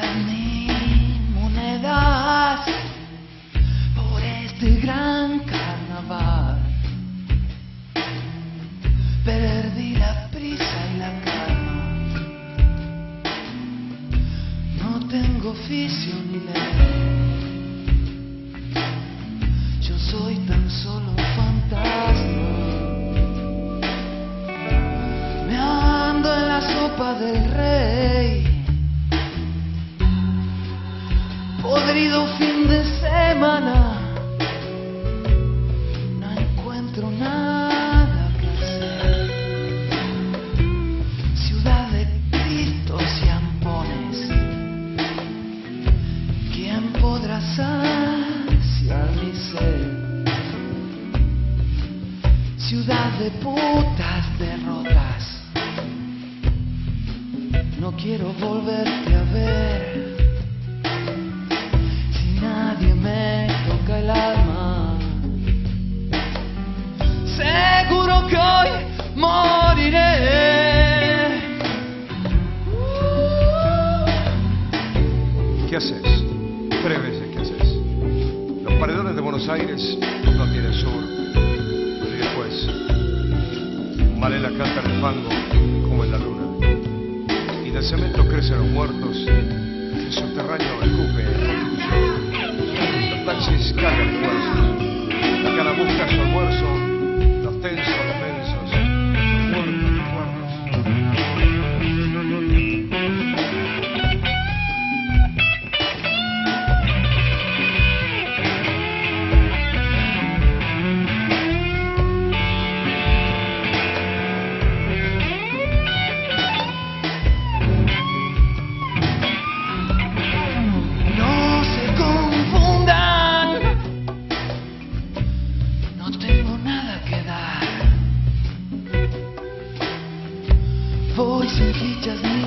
ni monedas por este gran carnaval. Perdí la prisa y la calma. No tengo oficio ni ley. Fin de semana. No encuentro nada que hacer. Ciudad de Cristos y ampones. ¿Quién podrá saciar mi sed? Ciudad de putas derrotas. No quiero volverte a ver. ¿Qué haces? Tres veces, ¿qué haces? Los paredones de Buenos Aires no tienen sur. Y después, Marela canta en el fango como en la luna. Y del cemento crecen los muertos. El subterráneo escupe. Los taxis cargan esfuerzos. voice reaches me.